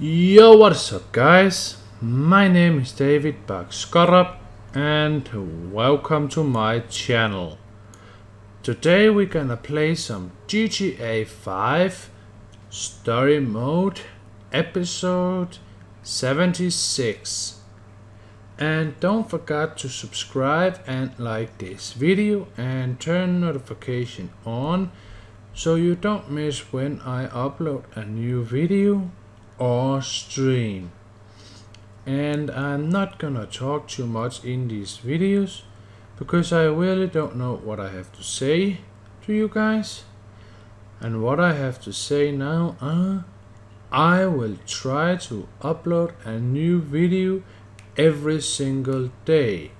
Yo, what's up, guys? My name is David Bakskarab, and welcome to my channel. Today we're gonna play some GTA 5 Story Mode episode 76. And don't forget to subscribe and like this video and turn notification on so you don't miss when I upload a new video or stream. And I'm not gonna talk too much in these videos because I really don't know what I have to say to you guys. And what I have to say now are I will try to upload a new video every single day.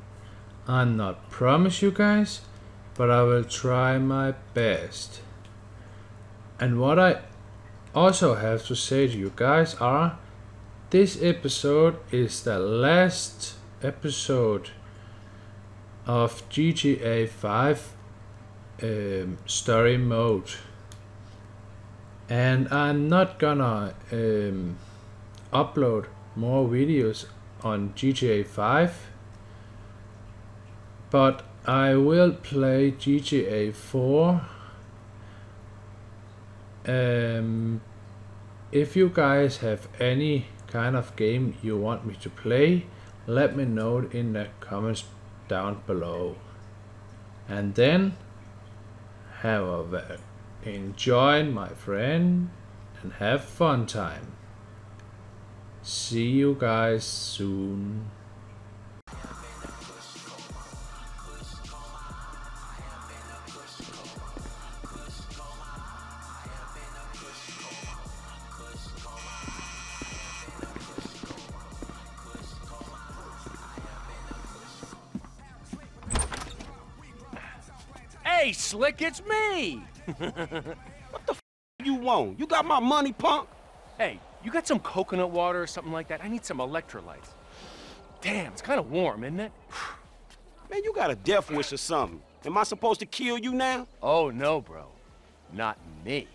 I'm not promise you guys, but I will try my best. And what I also have to say to you guys are this episode is the last episode of GTA 5 um, story mode. And I'm not gonna um, upload more videos on GTA 5 but I will play GTA 4 um, if you guys have any kind of game you want me to play let me know in the comments down below. And then have a enjoy my friend and have fun time. See you guys soon Slick, it's me! What the f you want? You got my money, punk? Hey, you got some coconut water or something like that? I need some electrolytes. Damn, it's kind of warm, isn't it? Man, you got a death wish or something. Am I supposed to kill you now? Oh, no, bro. Not me.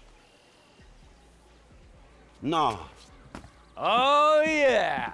Nah, Oh, yeah!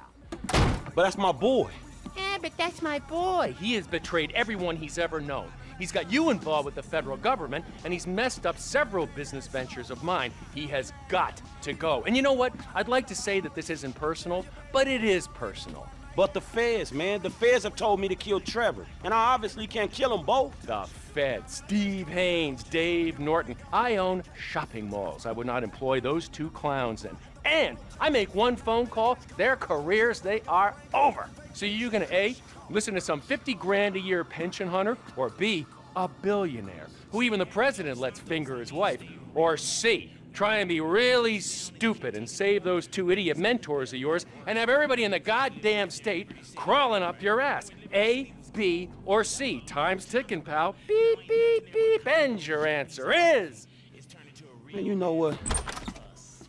but that's my boy. Yeah, but that's my boy. He has betrayed everyone he's ever known. He's got you involved with the federal government, and he's messed up several business ventures of mine. He has got to go. And you know what? I'd like to say that this isn't personal, but it is personal. But the feds, man, the feds have told me to kill Trevor, and I obviously can't kill them both. The feds, Steve Haines, Dave Norton. I own shopping malls. I would not employ those two clowns in. And I make one phone call, their careers, they are over. So you gonna A, listen to some 50 grand a year pension hunter, or B, a billionaire, who even the president lets finger his wife, or C, try and be really stupid and save those two idiot mentors of yours and have everybody in the goddamn state crawling up your ass. A, B, or C. Time's ticking, pal. Beep, beep, beep. And your answer is Man, you know what?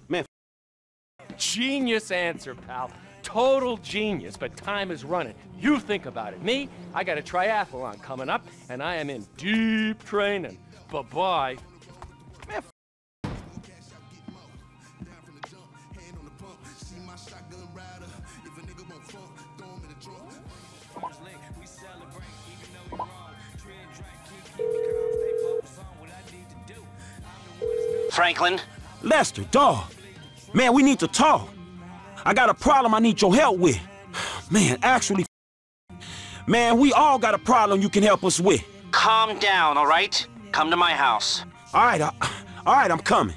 Man, genius answer, pal. Total genius, but time is running. You think about it. Me, I got a triathlon coming up, and I am in deep training. Bye-bye. Franklin, Lester, dog. Man, we need to talk. I got a problem I need your help with. Man, actually, man, we all got a problem you can help us with. calm down, all right? Come to my house. All right, I, all right, I'm coming.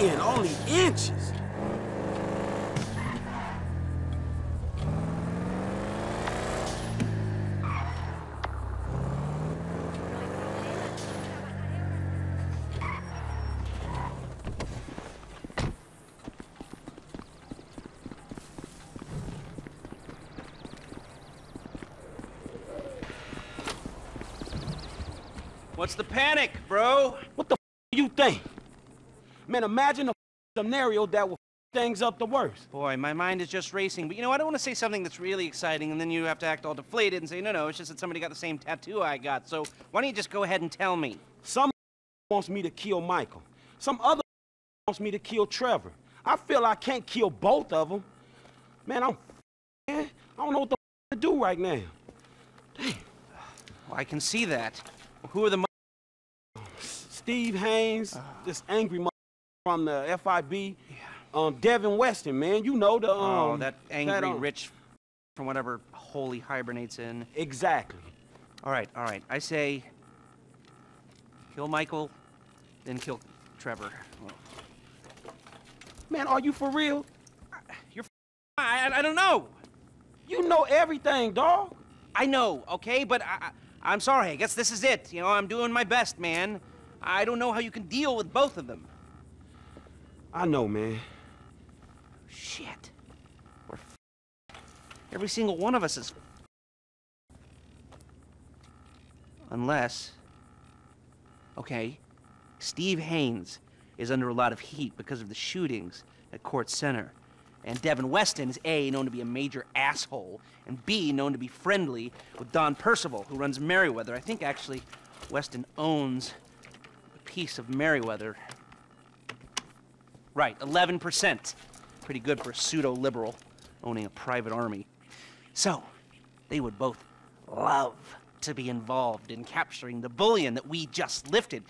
Man, only inches. What's the panic, bro? What the f you think? Man, imagine a scenario that will things up the worst. Boy, my mind is just racing. But you know, I don't want to say something that's really exciting and then you have to act all deflated and say, no, no, it's just that somebody got the same tattoo I got. So why don't you just go ahead and tell me? Some wants me to kill Michael. Some other wants me to kill Trevor. I feel I can't kill both of them. Man, I'm man. I don't know what the to do right now. Well, I can see that. Who are the Steve Haines, this angry mother from the FIB. Um, Devin Weston, man, you know the um. Oh, that angry that, um, rich from whatever hole he hibernates in. Exactly. All right, all right. I say kill Michael, then kill Trevor. Man, are you for real? You're I, I, I don't know. You know everything, dog. I know, okay, but I, I, I'm sorry. I guess this is it. You know, I'm doing my best, man. I don't know how you can deal with both of them. I know, man. Shit. We're Every single one of us is. Unless. Okay, Steve Haines is under a lot of heat because of the shootings at Court Center. And Devin Weston is A, known to be a major asshole, and B, known to be friendly with Don Percival, who runs Merryweather. I think actually Weston owns a piece of Merryweather. Right, 11%. Pretty good for a pseudo liberal owning a private army. So, they would both love to be involved in capturing the bullion that we just lifted.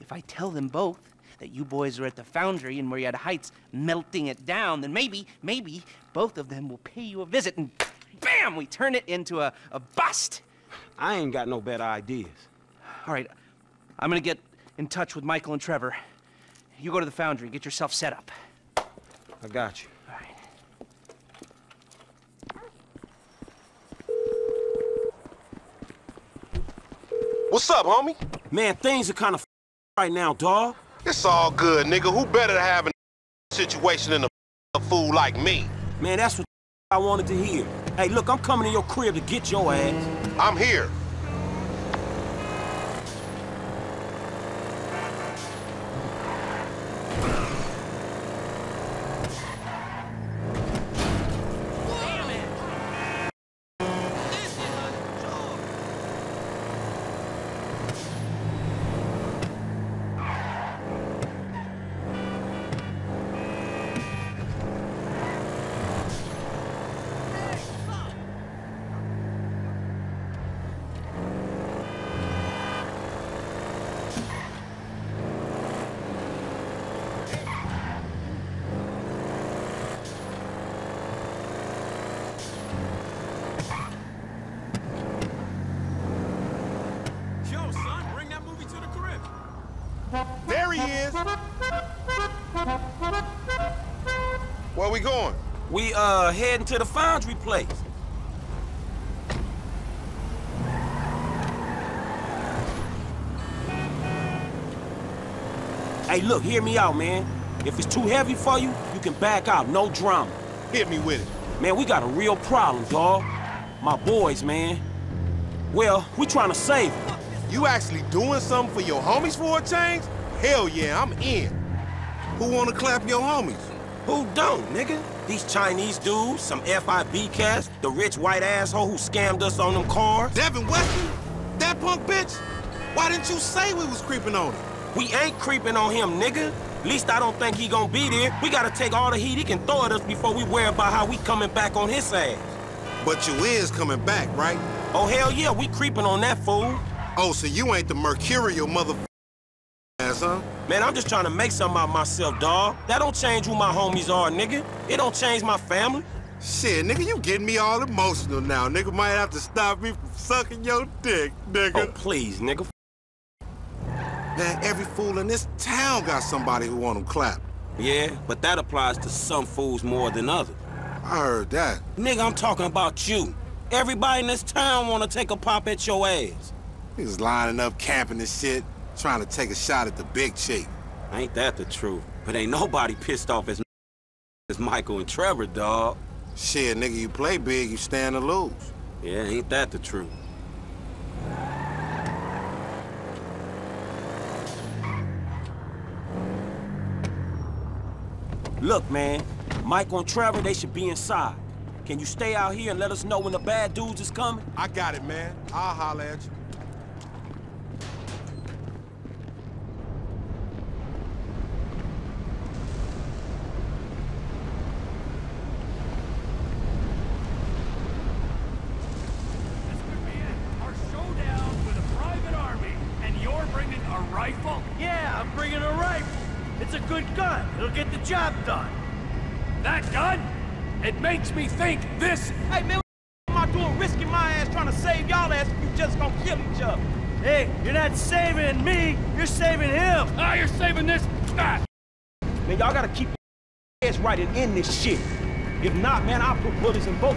If I tell them both that you boys are at the foundry in Murrieta Heights melting it down, then maybe, maybe both of them will pay you a visit and bam, we turn it into a, a bust. I ain't got no better ideas. All right, I'm gonna get in touch with Michael and Trevor. You go to the foundry, get yourself set up. I got you. All right. What's up, homie? Man, things are kind of right now, dog. It's all good, nigga. Who better to have a situation than a fool like me? Man, that's what I wanted to hear. Hey, look, I'm coming to your crib to get your ass. I'm here. Yo, son, bring that movie to the crib. There he is. Where we going? We, uh, heading to the foundry place. Hey, look, hear me out, man. If it's too heavy for you, you can back out, no drama. Hit me with it. Man, we got a real problem, dawg. My boys, man. Well, we trying to save them. You actually doing something for your homies for a change? Hell yeah, I'm in. Who wanna clap your homies? Who don't, nigga? These Chinese dudes, some FIB cats, the rich white asshole who scammed us on them cars. Devin Weston? That punk bitch? Why didn't you say we was creeping on him? We ain't creeping on him, nigga. Least I don't think he gonna be there. We gotta take all the heat he can throw at us before we worry about how we coming back on his ass. But you is coming back, right? Oh, hell yeah, we creeping on that fool. Oh, so you ain't the mercurial mother huh? Man, I'm just trying to make something out of myself, dawg. That don't change who my homies are, nigga. It don't change my family. Shit, nigga, you getting me all emotional now. Nigga might have to stop me from sucking your dick, nigga. Oh, please, nigga. Man, every fool in this town got somebody who want them clapped. Yeah, but that applies to some fools more than others. I heard that. Nigga, I'm talking about you. Everybody in this town wanna take a pop at your ass. Niggas lining up, camping and shit, trying to take a shot at the big chick. Ain't that the truth? But ain't nobody pissed off as, as Michael and Trevor, dog. Shit, nigga, you play big, you stand to lose. Yeah, ain't that the truth? Look, man, Michael and Trevor, they should be inside. Can you stay out here and let us know when the bad dudes is coming? I got it, man. I'll holler at you. Makes me think this... Hey, man, what am I doing risking my ass trying to save y'all ass if you just gonna kill each other? Hey, you're not saving me. You're saving him. Ah, you're saving this... Ah! Man, y'all gotta keep your ass right and end this shit. If not, man, I'll put bullets in both.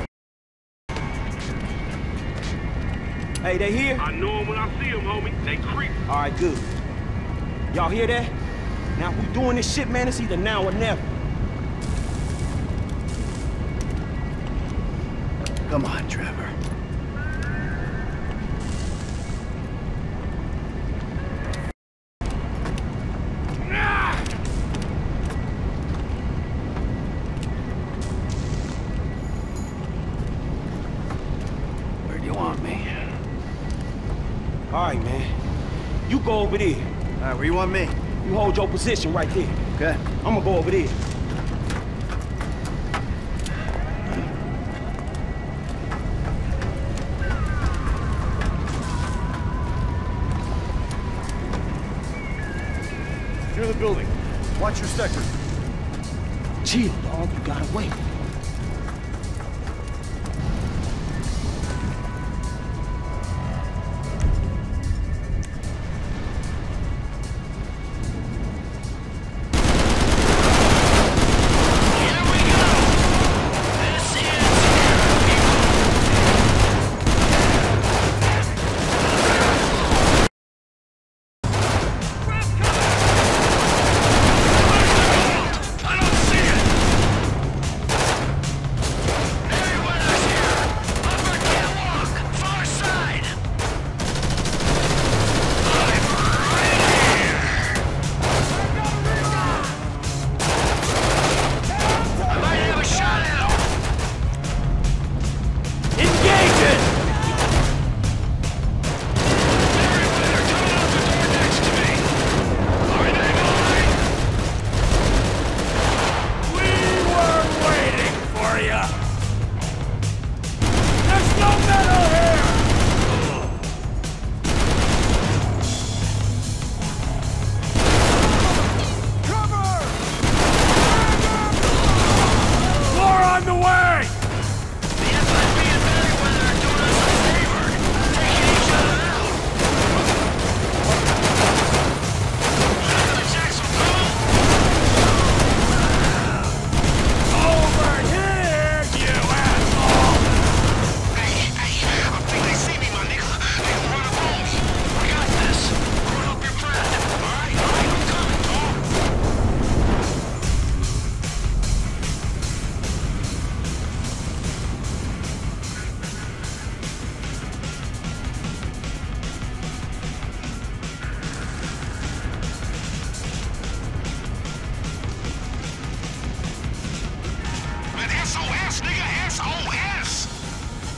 Hey, they here? I know them when I see them, homie. They creep. All right, good. Y'all hear that? Now, if we doing this shit, man, it's either now or never. Come on, Trevor. Where do you want me? All right, man. You go over there. All right, where you want me? You hold your position right there. Okay. I'm gonna go over there. Building. Watch your sector. Chill, dog. You gotta wait.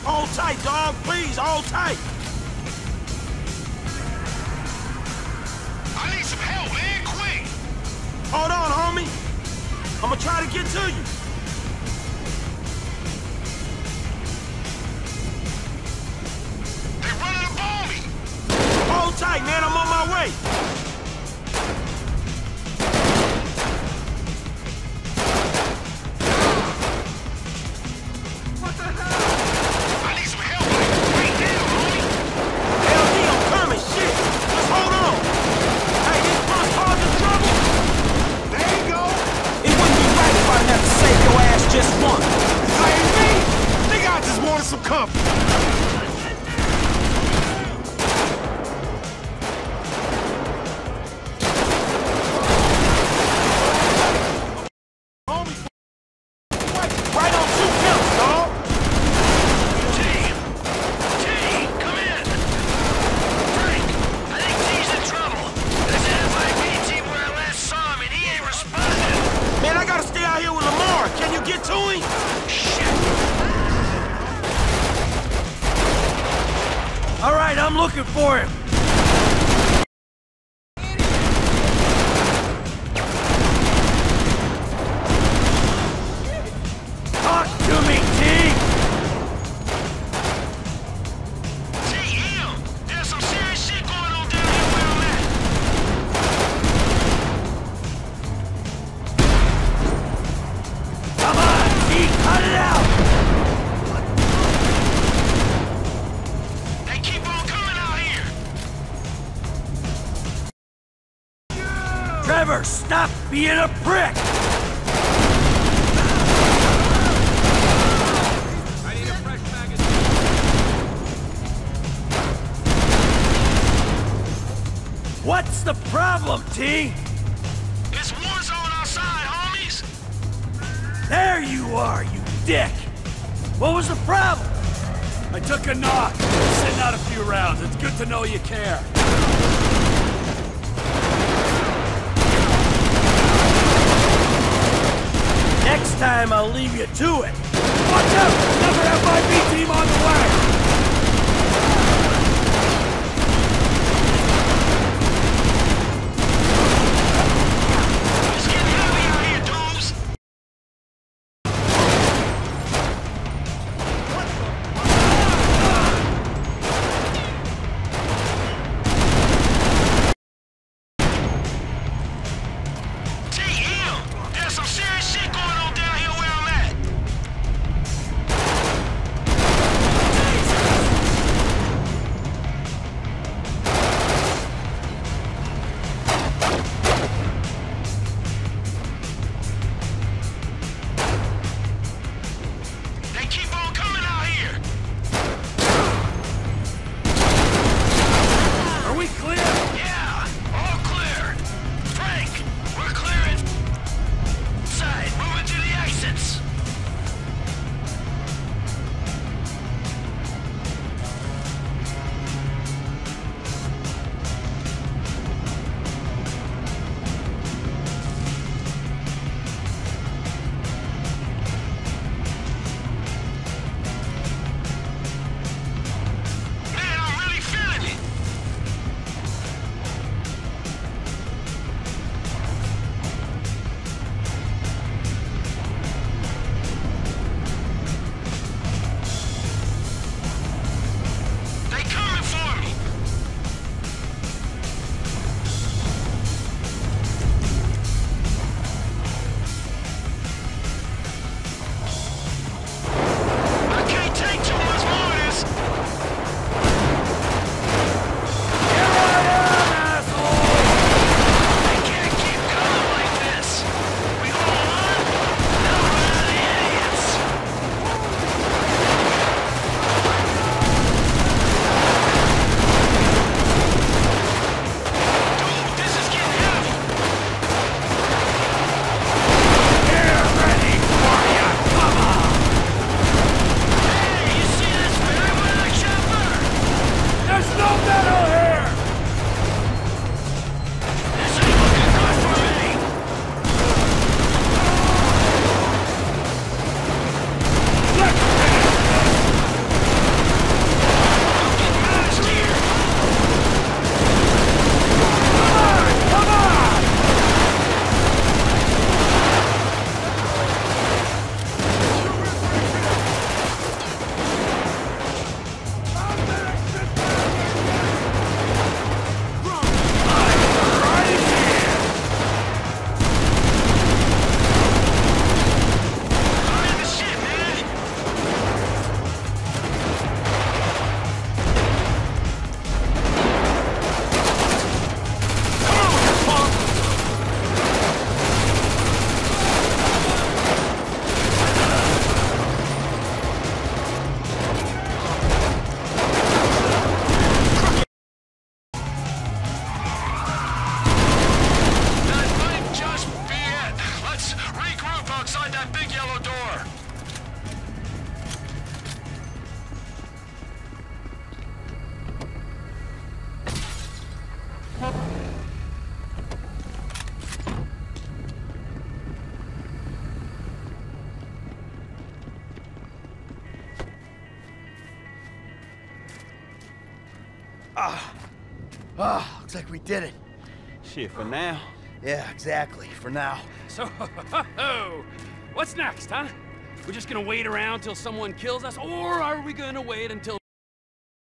Hold tight, dog. Please, hold tight. I need some help, man, quick. Hold on, homie. I'm gonna try to get to you. being a prick! What's the problem, T? It's war zone outside, homies! There you are, you dick! What was the problem? I took a knock. Sitting out a few rounds. It's good to know you care. time I'll leave you to it. Watch out! Another FIB team on the way! Ah, ah, looks like we did it. Shit, for now. Yeah, exactly, for now. So, what's next, huh? We're just gonna wait around till someone kills us, or are we gonna wait until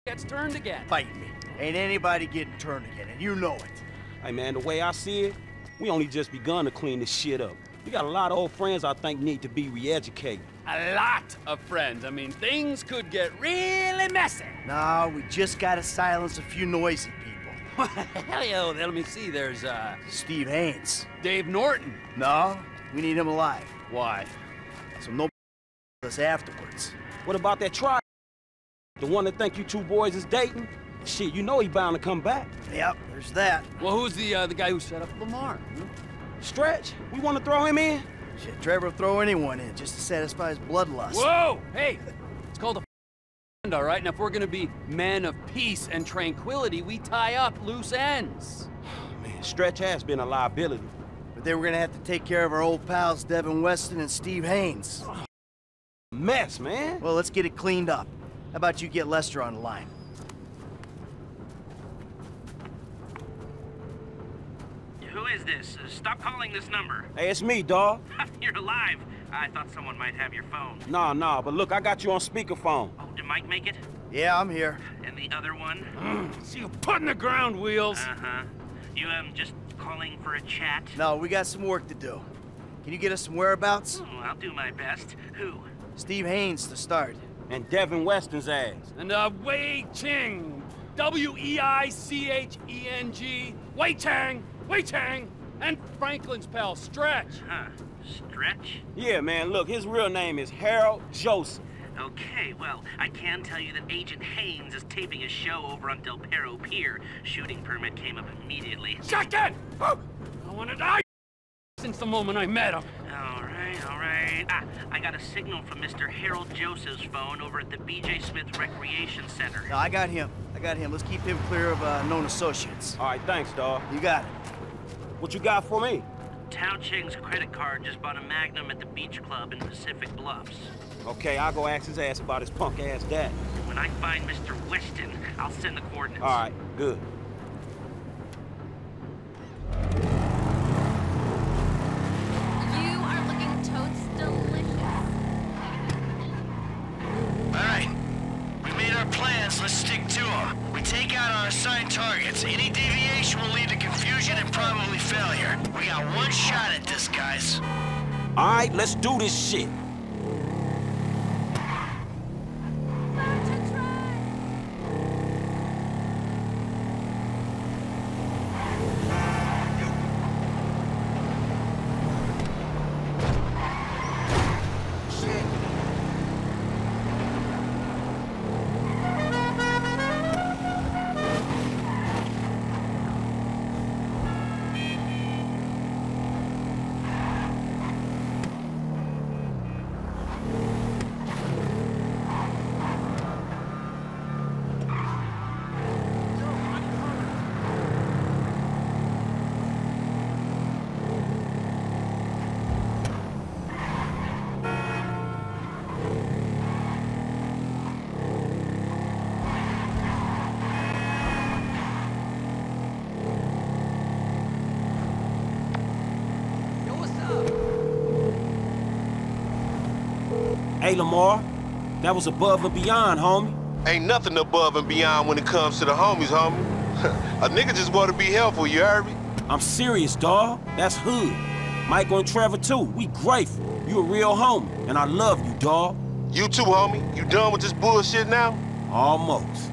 gets turned again? Fight me. Ain't anybody getting turned again, and you know it. Hey, man, the way I see it, we only just begun to clean this shit up. We got a lot of old friends I think need to be re-educated. A lot of friends. I mean, things could get really messy. No, we just gotta silence a few noisy people. What hell yeah, let me see. There's, uh, Steve Haines. Dave Norton. No, we need him alive. Why? So no us afterwards. What about that try? The one that think you two boys is dating? Shit, you know he bound to come back. Yep, there's that. Well, who's the, uh, the guy who set up Lamar? hmm? Stretch, we want to throw him in? Shit, Trevor will throw anyone in just to satisfy his bloodlust. Whoa! Hey! All right? Now, if we're gonna be men of peace and tranquility, we tie up loose ends. Man, Stretch has been a liability. But then we're gonna have to take care of our old pals Devin Weston and Steve Haines. Mess, man. Well, let's get it cleaned up. How about you get Lester on the line? Who is this? Uh, stop calling this number. Hey, it's me, dawg. You're alive. I thought someone might have your phone. Nah, nah, but look, I got you on speakerphone. Oh, did Mike make it? Yeah, I'm here. And the other one? See you putting the ground wheels. Uh-huh. You, um, just calling for a chat? No, we got some work to do. Can you get us some whereabouts? Oh, I'll do my best. Who? Steve Haines to start. And Devin Weston's ass. And, uh, Wei Cheng. W-E-I-C-H-E-N-G. Wei Chang. Wei Chang. And Franklin's pal, Stretch. Huh. Stretch? Yeah, man, look, his real name is Harold Joseph. Okay, well, I can tell you that Agent Haines is taping a show over on Del Perro Pier. Shooting permit came up immediately. Shotgun! Oh, I want to die since the moment I met him. All right, all right. Ah, I got a signal from Mr. Harold Joseph's phone over at the B.J. Smith Recreation Center. No, I got him. I got him. Let's keep him clear of uh, known associates. All right, thanks, dawg. You got it. What you got for me? Tao Cheng's credit card just bought a Magnum at the beach club in Pacific Bluffs. Okay, I'll go ask his ass about his punk ass dad. When I find Mr. Weston, I'll send the coordinates. All right, good. You are looking totes delicious. Alright. We made our plans, let's stick to them. We take out our assigned targets. Any deviation will lead to confusion and probably failure. We got one shot at this, guys. All right, let's do this shit. Learn to try. Yo, what's up? Hey, Lamar, that was above and beyond, homie. Ain't nothing above and beyond when it comes to the homies, homie. a nigga just want to be helpful, you heard me? I'm serious, dawg. That's hood. Michael and Trevor, too. We grateful. You a real homie, and I love you, dawg. You too, homie. You done with this bullshit now? Almost.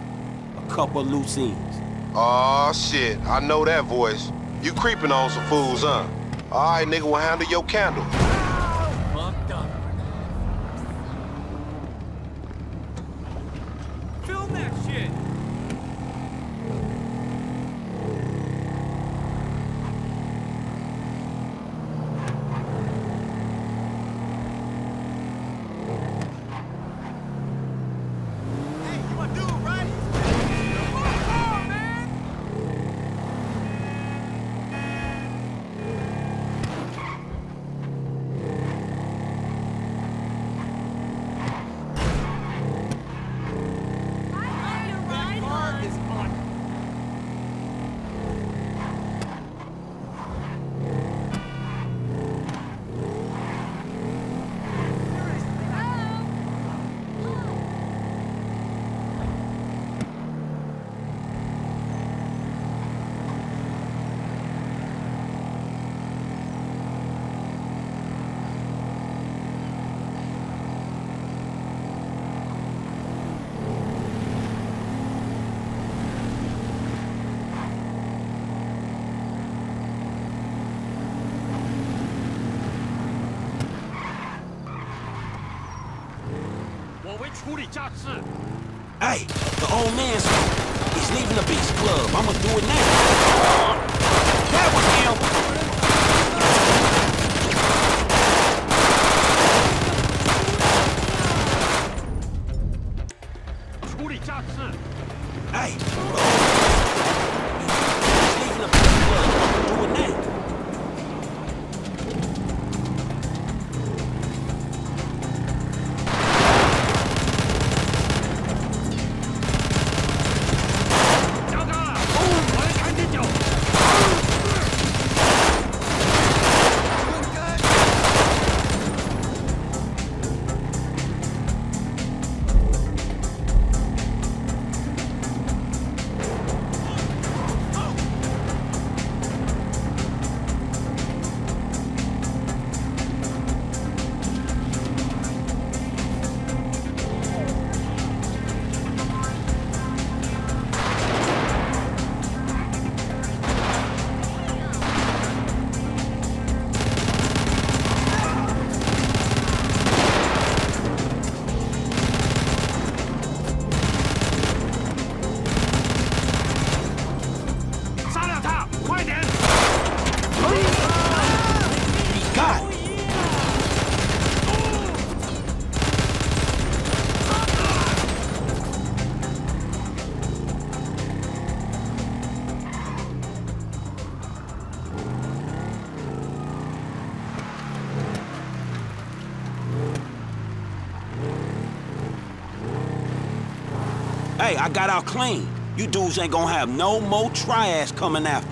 A couple of loose ends. Aw, shit. I know that voice. You creeping on some fools, huh? All right, nigga, we'll handle your candle. Hey, the old man's he's leaving the Beast Club. I'ma do it now. I got out clean. You dudes ain't gonna have no more triads coming after.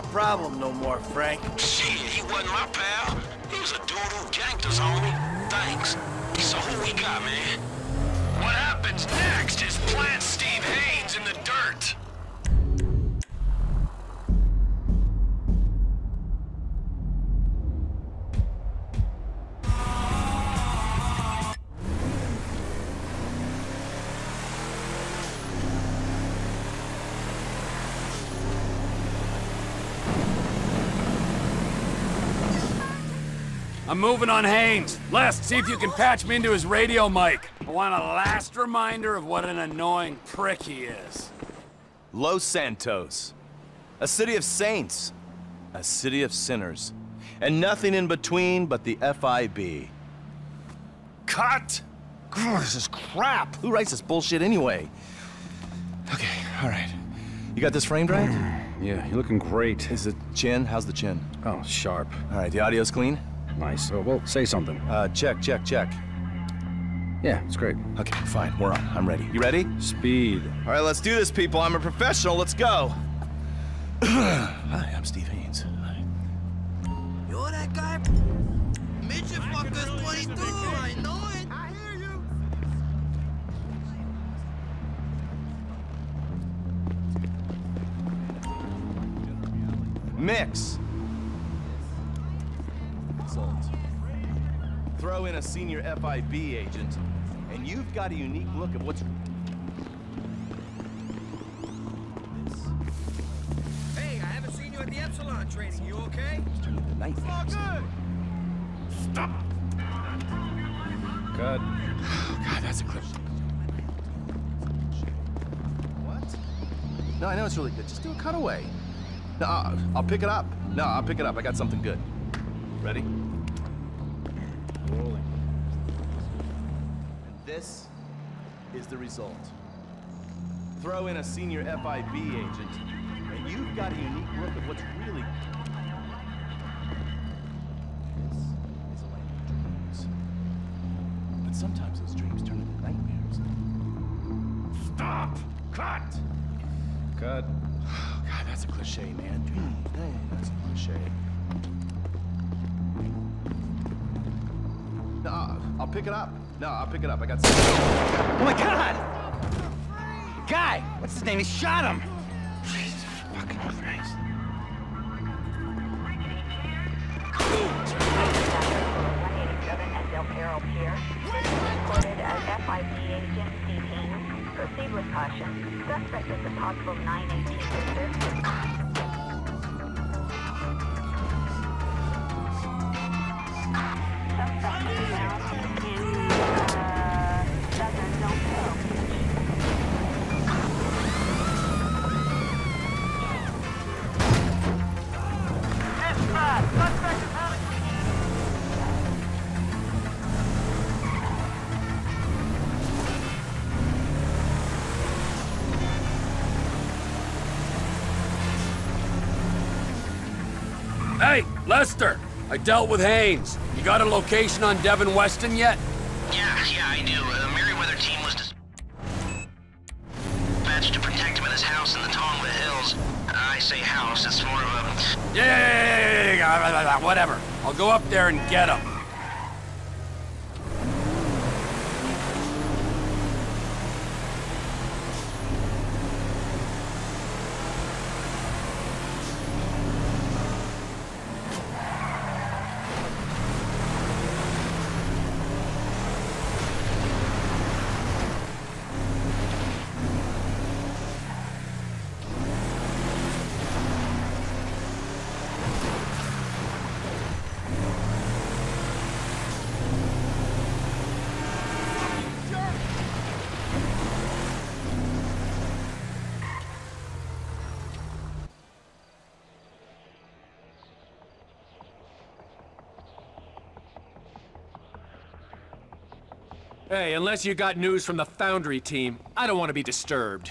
A problem no more, Frank. I'm moving on Haines. Les, see if you can patch me into his radio mic. I want a last reminder of what an annoying prick he is. Los Santos. A city of saints. A city of sinners. And nothing in between but the FIB. Cut! Grr, this is crap! Who writes this bullshit anyway? Okay, alright. You got this framed right? Yeah, you're looking great. Is the chin? How's the chin? Oh, sharp. Alright, the audio's clean? Nice. Oh, well, say something. Uh, check, check, check. Yeah, it's great. Okay, fine, we're on. I'm ready. You ready? Speed. Alright, let's do this, people. I'm a professional. Let's go. Hi, I'm Steve Haines. You're that guy? Midget fuckers 22, I know it. I hear you. Mix. Senior FIB agent, and you've got a unique look at what's. Hey, I haven't seen you at the Epsilon training. You okay? Turning the knife. Oh, good. Stop. Cut. God, that's a clip. What? No, I know it's really good. Just do a cutaway. No, I'll, I'll pick it up. No, I'll pick it up. I got something good. Ready? This is the result. Throw in a senior FIB agent, and you've got a unique look of what's really. This is a land of dreams. But sometimes those dreams turn into nightmares. Stop! Cut! Cut. Oh, God, that's a cliche, man. Hey, that's a cliche. No, I'll pick it up. No, I'll pick it up. I got. Oh my god! Guy! What's his name? He shot him! Jesus fucking Christ. Del Perro Pier. Reported as FIB agent Steve Haines. Proceed with caution. Suspect is a possible 918 visitor. Lester! I dealt with Haines. You got a location on Devin Weston yet? Yeah, yeah, I do. Uh, the Merryweather team was dispatched to protect him at his house in the Tongva Hills. I say house, it's more of a... Yeah, yeah, yeah, yeah, yeah, yeah, yeah, whatever. I'll go up there and get him. Hey, unless you got news from the Foundry team, I don't want to be disturbed.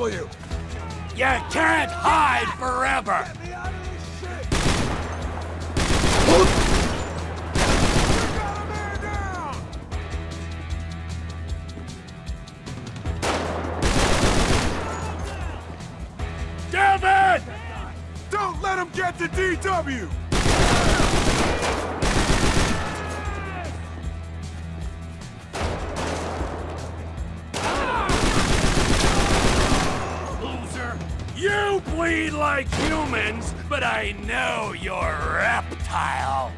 DW. You can't hide forever! Down! Devin! Don't let him get to DW! You bleed like humans, but I know you're reptile!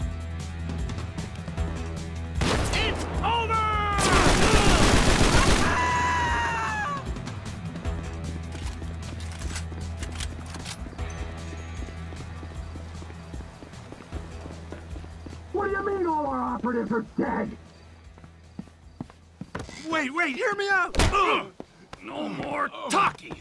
It's over! What do you mean all our operatives are dead? Wait, wait, hear me out! Ugh. No more talking!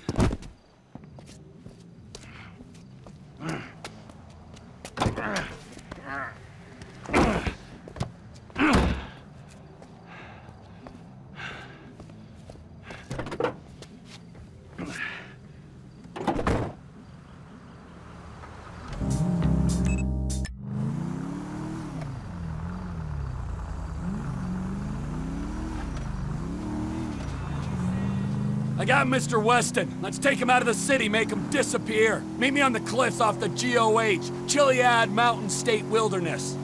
Got Mr. Weston. Let's take him out of the city, make him disappear. Meet me on the cliffs off the GOH, Chiliad Mountain State Wilderness.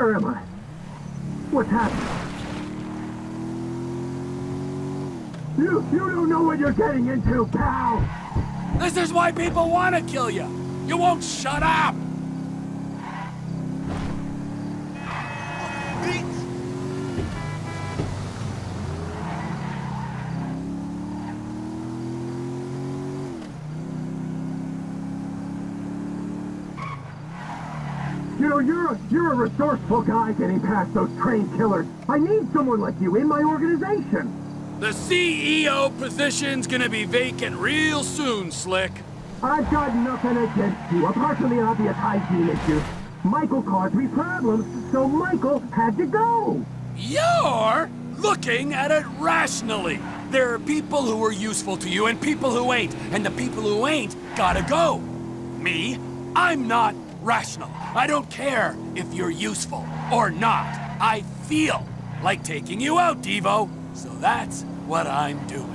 Where am I? What's happening? You, you don't know what you're getting into, pal! This is why people want to kill you. You won't shut up. Resourceful guy getting past those trained killers. I need someone like you in my organization. The CEO position's gonna be vacant real soon, Slick. I've got nothing against you, apart from the obvious hygiene issue. Michael caused me problems, so Michael had to go. You're looking at it rationally. There are people who are useful to you and people who ain't, and the people who ain't gotta go. Me, I'm not rational. I don't care if you're useful or not. I feel like taking you out, Devo. So that's what I'm doing.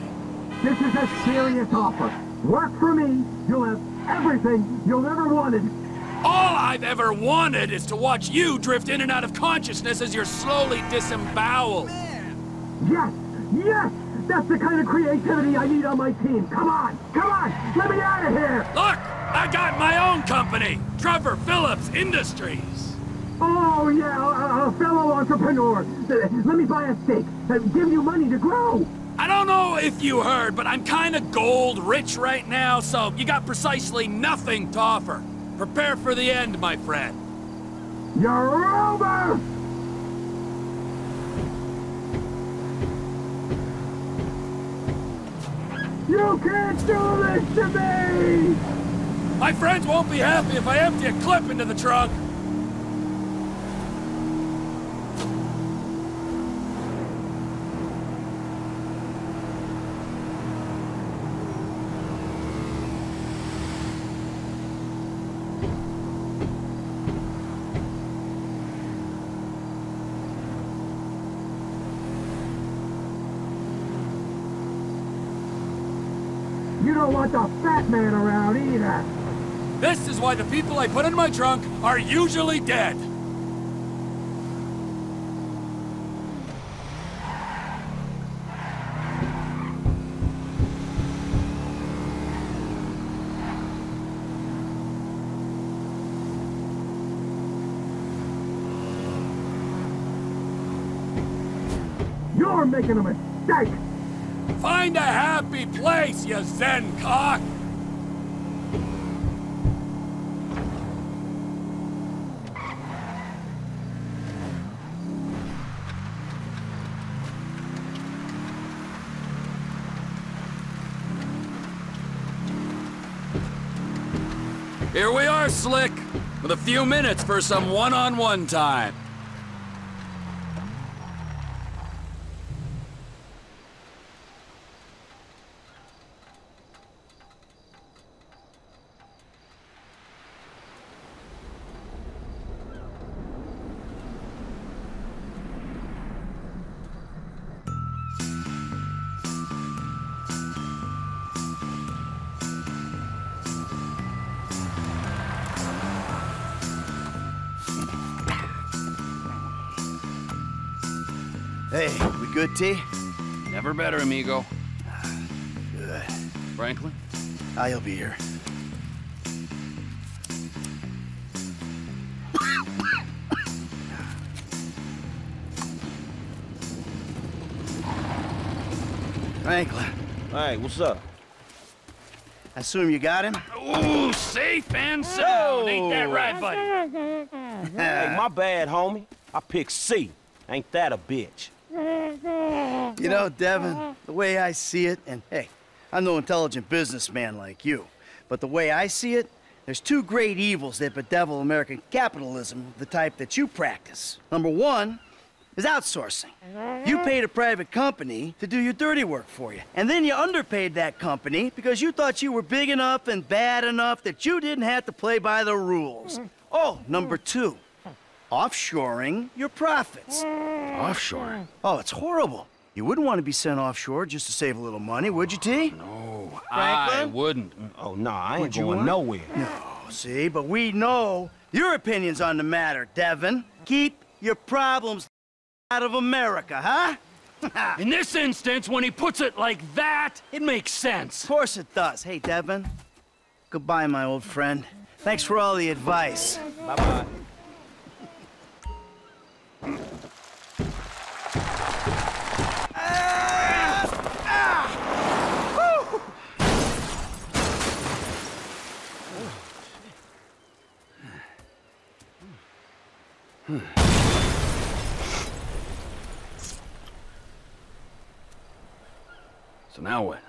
This is a serious offer. Work for me, you'll have everything you'll ever wanted. All I've ever wanted is to watch you drift in and out of consciousness as you're slowly disemboweled. Yes, yes, that's the kind of creativity I need on my team. Come on, come on, let me out of here. Look, I got my own company, Trevor Phillips Industries. Oh, yeah, a, fellow entrepreneur. Let me buy a stake. Give you money to grow. I don't know if you heard, but I'm kind of gold rich right now, so you got precisely nothing to offer. Prepare for the end, my friend. You're over! You can't do this to me! My friends won't be happy if I empty a clip into the trunk. Why the people I put in my trunk are usually dead. You're making a mistake! Find a happy place, you zen cock! Slick, with a few minutes for some one-on-one time. We good, T? Never better, amigo. Good. Franklin? I'll be here. Franklin. Hey, what's up? I assume you got him? Ooh, safe and sound. Ain't that right, buddy? hey, my bad, homie. I picked C. Ain't that a bitch? You know, Devin, the way I see it, and hey, I'm no intelligent businessman like you, but the way I see it, there's two great evils that bedevil American capitalism, the type that you practice. Number one is outsourcing. You paid a private company to do your dirty work for you, and then you underpaid that company because you thought you were big enough and bad enough that you didn't have to play by the rules. Oh, number two, offshoring your profits. Offshore? Oh, it's horrible. You wouldn't want to be sent offshore just to save a little money, would you, T? No, I wouldn't. Oh, no, I ain't Would you going want? nowhere. No, see, but we know your opinions on the matter, Devin. Keep your problems out of America, huh? In this instance, when he puts it like that, it makes sense. Of course it does. Hey, Devin. Goodbye, my old friend. Thanks for all the advice. Bye-bye. So now what?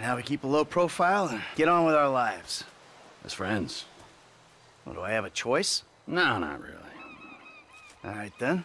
Now we keep a low profile and get on with our lives. As friends? Well, do I have a choice? No, not really. All right, then.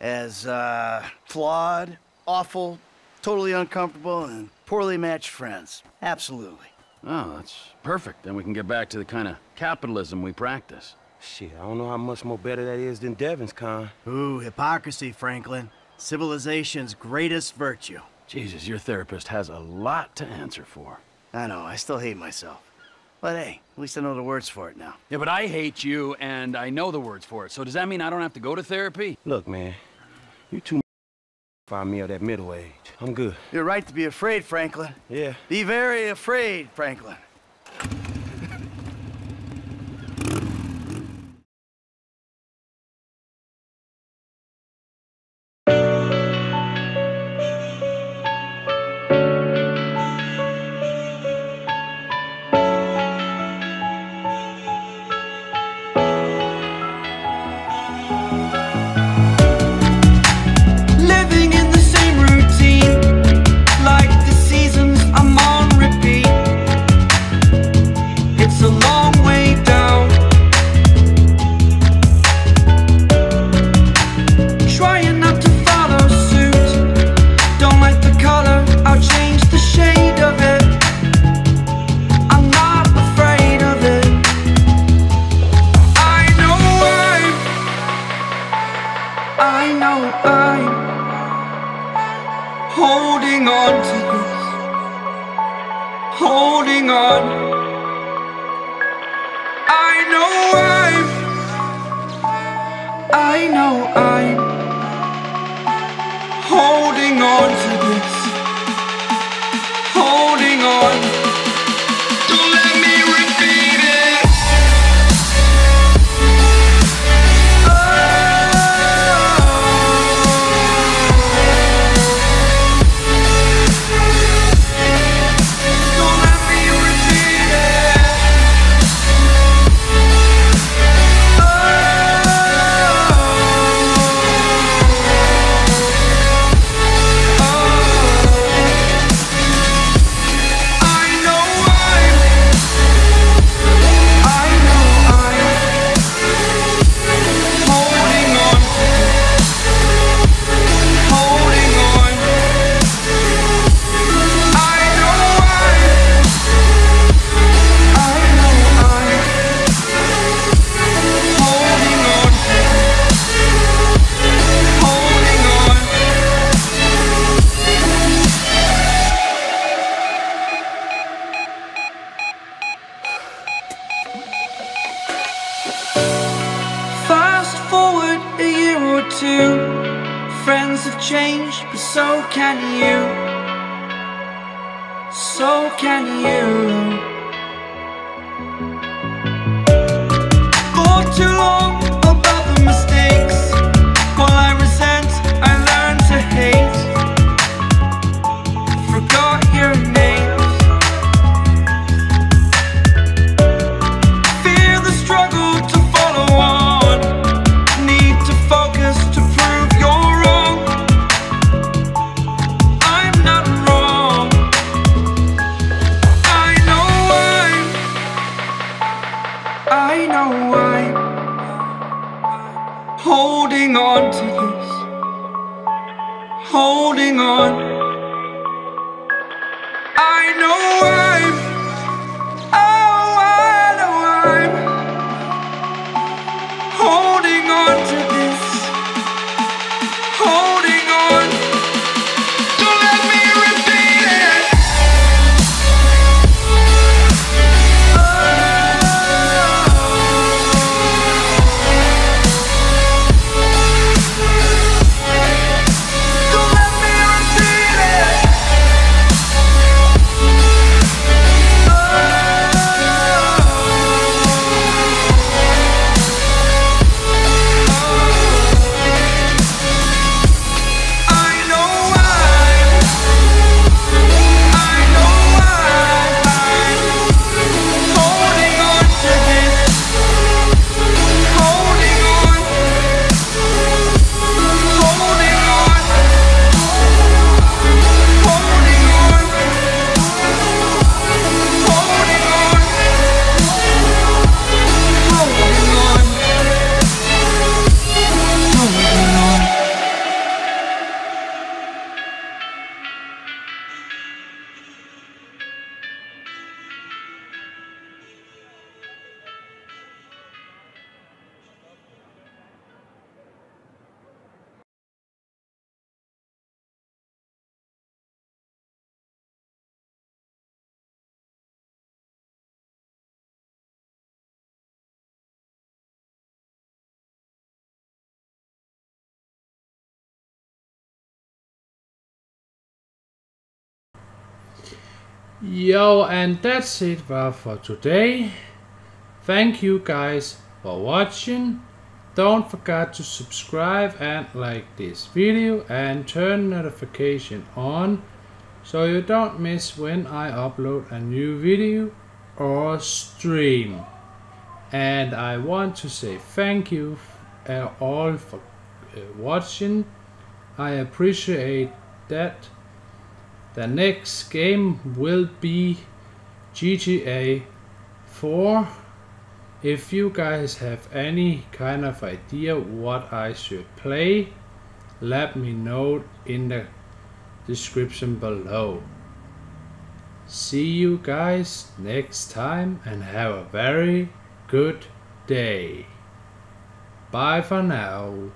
As, uh, flawed, awful, totally uncomfortable, and poorly matched friends. Absolutely. Oh, that's perfect. Then we can get back to the kind of capitalism we practice. Shit, I don't know how much more better that is than Devin's con. Ooh, hypocrisy, Franklin. Civilization's greatest virtue. Jesus, your therapist has a lot to answer for. I know, I still hate myself. But hey, at least I know the words for it now. Yeah, but I hate you, and I know the words for it. So does that mean I don't have to go to therapy? Look, man, you too find me of that middle age. I'm good. You're right to be afraid, Franklin. Yeah. Be very afraid, Franklin. On Yo, and that's it for today. Thank you guys for watching. Don't forget to subscribe and like this video and turn notification on so you don't miss when I upload a new video or stream. And I want to say thank you uh, all for uh, watching. I appreciate that. The next game will be GTA 4 if you guys have any kind of idea what I should play, let me know in the description below. See you guys next time and have a very good day. Bye for now.